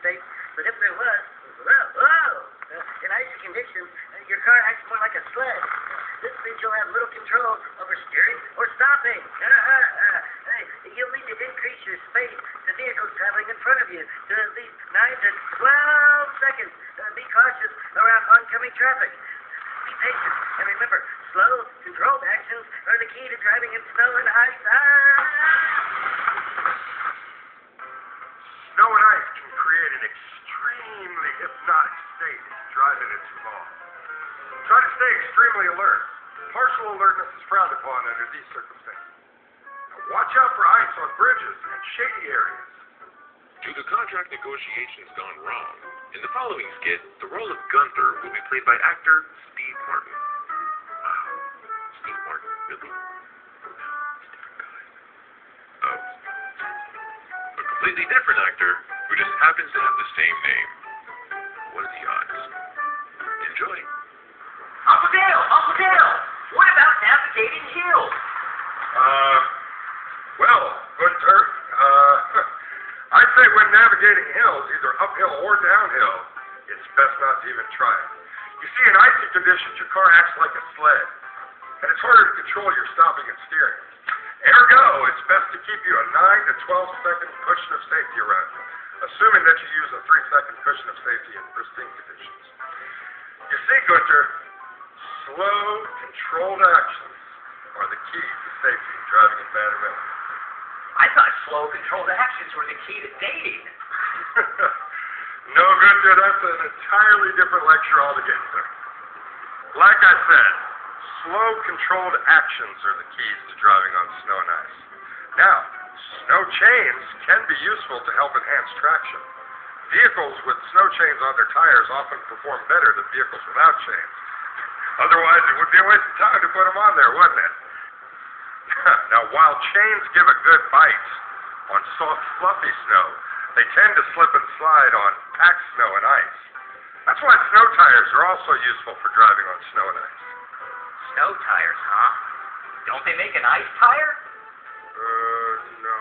States, but if there was, whoa, in icy conditions, your car acts more like a sled. This means you'll have little control over steering or stopping. You'll need to increase your speed to vehicles traveling in front of you to at least 9 to 12 seconds. Uh, be cautious around oncoming traffic. Be patient. And remember, slow, controlled actions are the key to driving in snow and ice. Ah! Hypnotic state if you drive in it too long. Try to stay extremely alert. Partial alertness is frowned upon under these circumstances. Now watch out for ice on bridges and shady areas. Due to contract negotiations gone wrong, in the following skit, the role of Gunther will be played by actor Steve Martin. Wow, Steve Martin, really? Oh, a completely different actor who just happens to have the same name. What are the odds? Enjoy. Uncle Dale! Uncle Dale! What about navigating hills? Uh, well, Gunter, uh, I'd say when navigating hills, either uphill or downhill, it's best not to even try it. You see, in icy conditions, your car acts like a sled, and it's harder to control your stopping and steering. Ergo, it's best to keep you a 9 to 12 second cushion of safety around you, assuming that you use a 3 second cushion of safety in pristine conditions. You see, Gunter, slow, controlled actions are the key to safety in driving in bad weather. I thought slow, controlled actions were the key to dating. no, Gunter, that's an entirely different lecture altogether. Like I said, slow, controlled actions are the keys to driving on snow and ice. Now, snow chains can be useful to help enhance traction. Vehicles with snow chains on their tires often perform better than vehicles without chains. Otherwise, it would be a waste of time to put them on there, wouldn't it? now, while chains give a good bite on soft, fluffy snow, they tend to slip and slide on packed snow and ice. That's why snow tires are also useful for driving on snow and ice. Snow tires, huh? Don't they make an ice tire? No.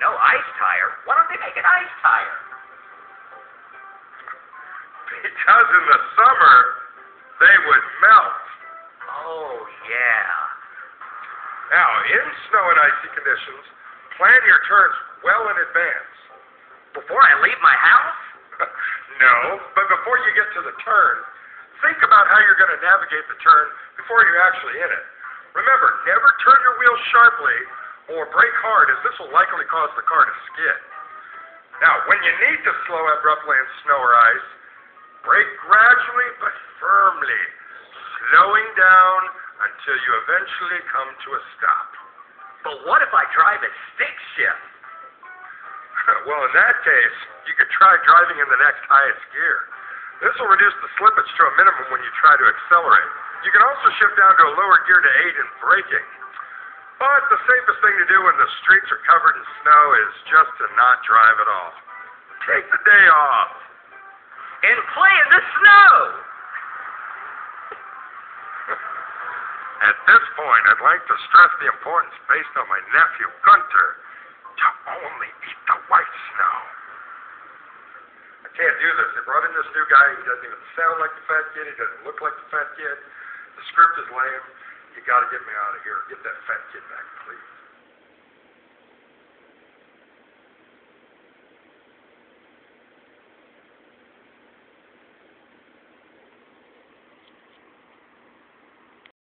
No ice tire? Why don't they make an ice tire? Because in the summer, they would melt. Oh, yeah. Now, in snow and icy conditions, plan your turns well in advance. Before I leave my house? no, but before you get to the turn, think about how you're going to navigate the turn before you're actually in it. Remember, never turn your wheels sharply or brake hard, as this will likely cause the car to skid. Now, when you need to slow abruptly in snow or ice, brake gradually but firmly, slowing down until you eventually come to a stop. But what if I drive at stick shift? well, in that case, you could try driving in the next highest gear. This will reduce the slippage to a minimum when you try to accelerate. You can also shift down to a lower gear to aid in braking. But the safest thing to do when the streets are covered in snow is just to not drive at all. Take the day off. And play in the snow! At this point, I'd like to stress the importance based on my nephew, Gunter, to only eat the white snow. I can't do this. They brought in this new guy. He doesn't even sound like the fat kid. He doesn't look like the fat kid. The script is lame. You got to get me out of here. Get that fat kid back, please.